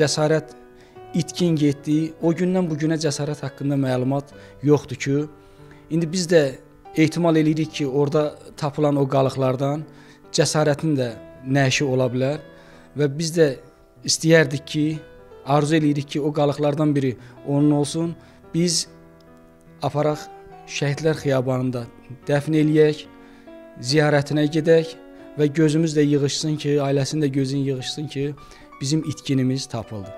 cəsarət itkin getdi. O gündən bu günə cəsarət haqqında məlumat yoxdur ki, indi biz də ehtimal eləyirik ki, orada tapılan o qalıqlardan cəsarətin də nəşi ola bilər və biz də istəyərdik ki, arzu eləyirik ki, o qalıqlardan biri onun olsun. Biz aparaq Şəhidlər xiyabanında dəfn eləyək, ziyarətinə gedək və gözümüz də yığışsın ki, ailəsinin də gözün yığışsın ki, bizim itkinimiz tapıldı.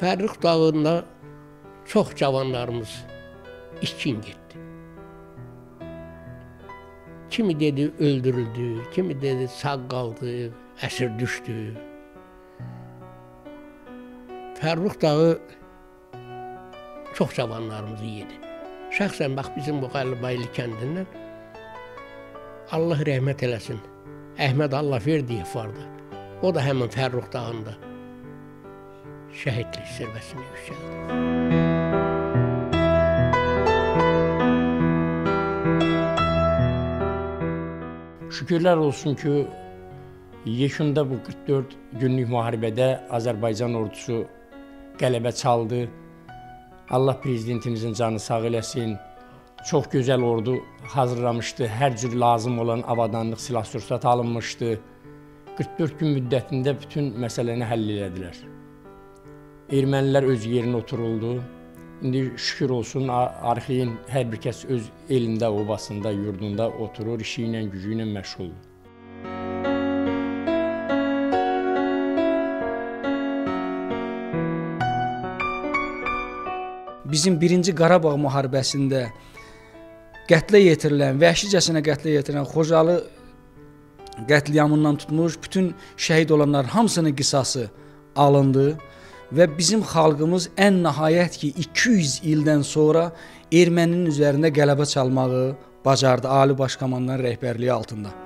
Fərrux dağında çox cavanlarımız itkin getdi. Kimi dedi öldürüldü, kimi dedi sağ qaldı, əsir düşdü. Fərrux dağı çox cavanlarımızı yedi. Şəxsən bax bizim bu Qəlbaylı kəndindən Allah rəhmət eləsin. Əhməd Allahverdiyev vardı. O da həmin Fərrux dağında şəhidlik zirvəsinə yüksəldi. Şükürlər olsun ki, yekunda bu 44 günlük müharibədə Azərbaycan ordusu qələbə çaldı. Allah prezidentimizin canı sağ eləsin. Çox gözəl ordu hazırlamışdı. Hər cür lazım olan avadanlıq, silah-sursat alınmışdı. 44 gün müddətində bütün məsələni həll elədilər. Ermənilər öz yerinə oturuldu. İndi şükür olsun arxeyin hər bir kəs öz elində, obasında, yurdunda oturur, işi ilə, gücü ilə məşğuldur. Bizim 1-ci Qarabağ müharibəsində qətlə yetirilən, vəhşicəsinə qətlə yetirilən Xocalı qətliamından tutmuş bütün şəhid olanlar hamısının qisası alındı və bizim xalqımız ən nəhayət ki 200 ildən sonra erməninin üzərində qələbə çalmağı bacardı Ali Baş Komandanın rəhbərliyi altında.